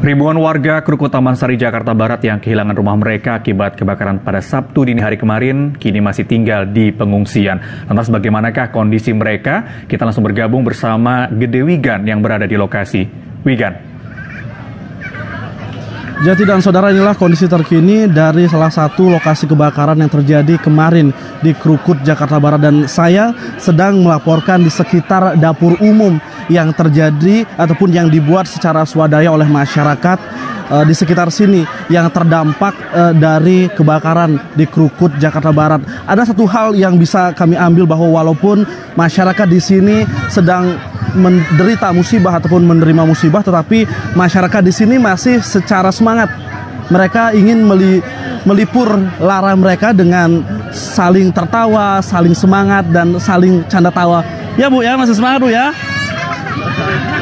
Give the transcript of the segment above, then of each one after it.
Ribuan warga Krukut Taman Sari, Jakarta Barat yang kehilangan rumah mereka akibat kebakaran pada Sabtu dini hari kemarin kini masih tinggal di pengungsian. Lantas bagaimanakah kondisi mereka? Kita langsung bergabung bersama Gede Wigan yang berada di lokasi. Wigan. Jati dan saudara inilah kondisi terkini dari salah satu lokasi kebakaran yang terjadi kemarin di Krukut, Jakarta Barat dan saya sedang melaporkan di sekitar dapur umum yang terjadi ataupun yang dibuat secara swadaya oleh masyarakat uh, di sekitar sini yang terdampak uh, dari kebakaran di Krukut, Jakarta Barat. Ada satu hal yang bisa kami ambil bahwa walaupun masyarakat di sini sedang menderita musibah ataupun menerima musibah tetapi masyarakat di sini masih secara semangat mereka ingin meli, melipur lara mereka dengan saling tertawa, saling semangat dan saling canda tawa. Ya Bu ya, masih semangat Bu ya?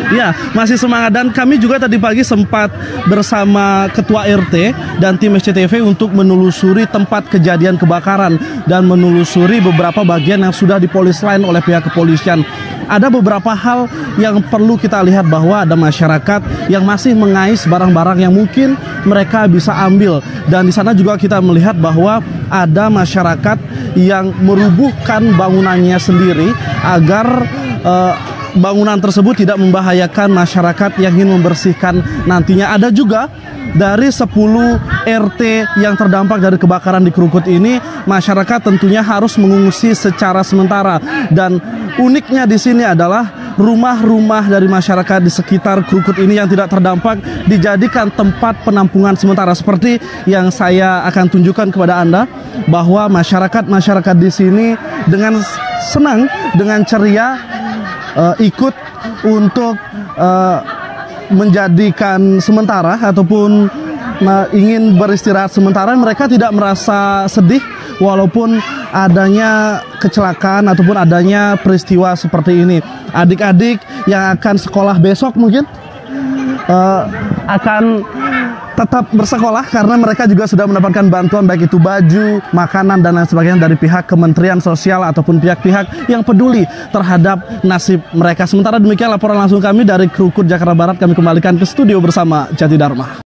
Ya, masih semangat dan kami juga tadi pagi sempat bersama Ketua RT dan tim SCTV untuk menelusuri tempat kejadian kebakaran dan menelusuri beberapa bagian yang sudah dipolis lain oleh pihak kepolisian ada beberapa hal yang perlu kita lihat bahwa ada masyarakat yang masih mengais barang-barang yang mungkin mereka bisa ambil dan di sana juga kita melihat bahwa ada masyarakat yang merubuhkan bangunannya sendiri agar uh, bangunan tersebut tidak membahayakan masyarakat yang ingin membersihkan nantinya. Ada juga dari 10 RT yang terdampak dari kebakaran di Krukut ini, masyarakat tentunya harus mengungsi secara sementara dan uniknya di sini adalah rumah-rumah dari masyarakat di sekitar Krukut ini yang tidak terdampak dijadikan tempat penampungan sementara. Seperti yang saya akan tunjukkan kepada Anda bahwa masyarakat-masyarakat di sini dengan senang dengan ceria uh, ikut untuk uh, menjadikan sementara ataupun ingin beristirahat sementara mereka tidak merasa sedih walaupun adanya kecelakaan ataupun adanya peristiwa seperti ini. Adik-adik yang akan sekolah besok mungkin uh, akan tetap bersekolah karena mereka juga sudah mendapatkan bantuan baik itu baju, makanan dan lain sebagainya dari pihak Kementerian Sosial ataupun pihak-pihak yang peduli terhadap nasib mereka. Sementara demikian laporan langsung kami dari Krukut Jakarta Barat kami kembalikan ke studio bersama Jati Dharma.